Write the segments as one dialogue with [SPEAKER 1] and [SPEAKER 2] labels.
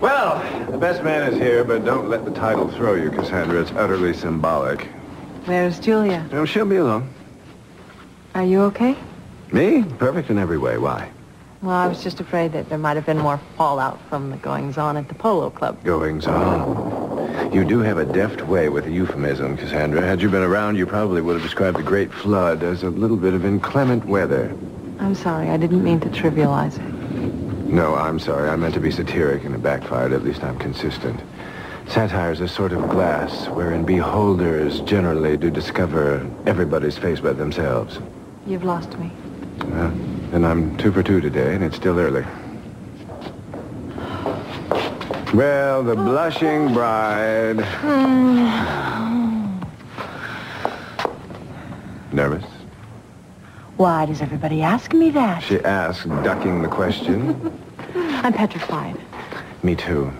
[SPEAKER 1] Well, the best man is here, but don't let the title throw you, Cassandra. It's utterly symbolic.
[SPEAKER 2] Where's Julia?
[SPEAKER 1] No, she'll be alone.
[SPEAKER 2] Are you okay?
[SPEAKER 1] Me? Perfect in every way. Why?
[SPEAKER 2] Well, I was just afraid that there might have been more fallout from the goings-on at the polo club.
[SPEAKER 1] Goings on. You do have a deft way with a euphemism, Cassandra. Had you been around, you probably would have described the Great Flood as a little bit of inclement weather.
[SPEAKER 2] I'm sorry. I didn't mean to trivialize it.
[SPEAKER 1] No, I'm sorry. I meant to be satiric and it backfired. At least I'm consistent. Satire is a sort of glass wherein beholders generally do discover everybody's face by themselves.
[SPEAKER 2] You've lost me.
[SPEAKER 1] Well, then I'm two for two today, and it's still early. Well, the blushing bride. Hmm. Nervous?
[SPEAKER 2] Why does everybody ask me that?
[SPEAKER 1] She asked, ducking the question.
[SPEAKER 2] I'm petrified.
[SPEAKER 1] Me too.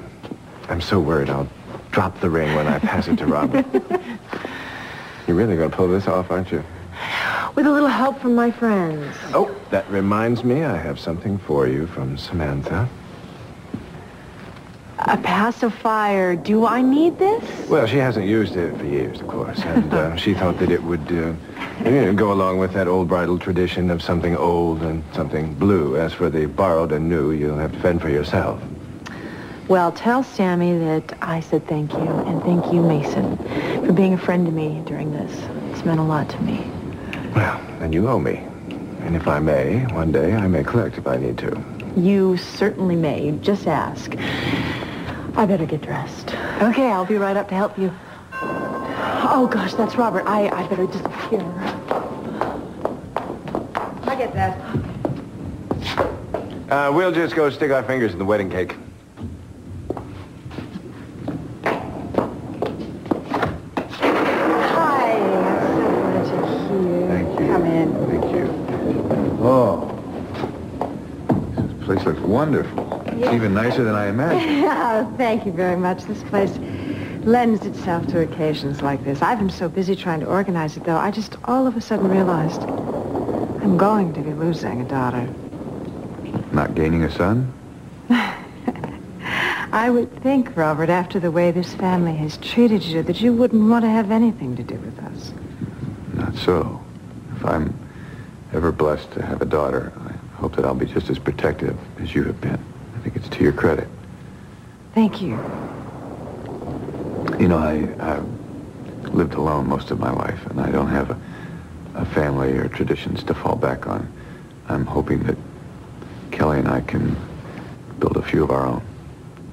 [SPEAKER 1] I'm so worried I'll drop the ring when I pass it to Robert. You're really going to pull this off, aren't you?
[SPEAKER 2] With a little help from my friends.
[SPEAKER 1] Oh, that reminds me, I have something for you from Samantha.
[SPEAKER 2] A pacifier. Do I need this?
[SPEAKER 1] Well, she hasn't used it for years, of course, and uh, she thought that it would uh, you go along with that old bridal tradition of something old and something blue. As for the borrowed and new, you'll have to fend for yourself.
[SPEAKER 2] Well, tell Sammy that I said thank you, and thank you, Mason, for being a friend to me during this. It's meant a lot to me.
[SPEAKER 1] Well, then you owe me. And if I may, one day I may collect if I need to.
[SPEAKER 2] You certainly may. Just ask. I better get dressed. Okay, I'll be right up to help you. Oh, gosh, that's Robert. I, I better disappear. I get that.
[SPEAKER 1] Uh, we'll just go stick our fingers in the wedding cake.
[SPEAKER 2] Hi. I'm so glad you're here.
[SPEAKER 1] Thank you.
[SPEAKER 2] Come in.
[SPEAKER 1] Thank you.
[SPEAKER 3] Oh, this place looks wonderful. It's even nicer than I imagined.
[SPEAKER 2] Oh, thank you very much. This place lends itself to occasions like this. I've been so busy trying to organize it, though, I just all of a sudden realized I'm going to be losing a daughter.
[SPEAKER 3] Not gaining a son?
[SPEAKER 2] I would think, Robert, after the way this family has treated you, that you wouldn't want to have anything to do with us.
[SPEAKER 3] Not so. If I'm ever blessed to have a daughter, I hope that I'll be just as protective as you have been. I think it's to your credit.
[SPEAKER 2] Thank you.
[SPEAKER 3] You know, I, I've lived alone most of my life, and I don't have a, a family or traditions to fall back on. I'm hoping that Kelly and I can build a few of our own,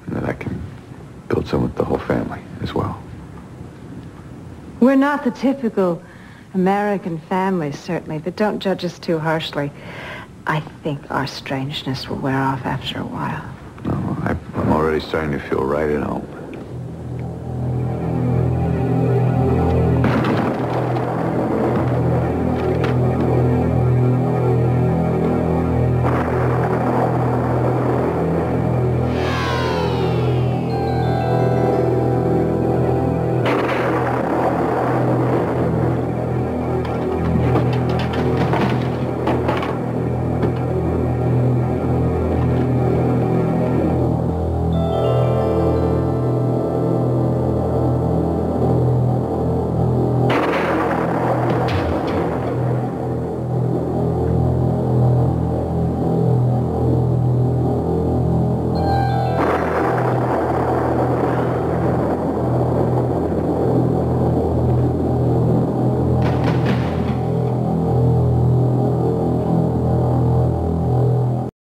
[SPEAKER 3] and that I can build some with the whole family as well.
[SPEAKER 2] We're not the typical American family, certainly, but don't judge us too harshly. I think our strangeness will wear off after a while.
[SPEAKER 3] No, I, I'm already starting to feel right, and I'll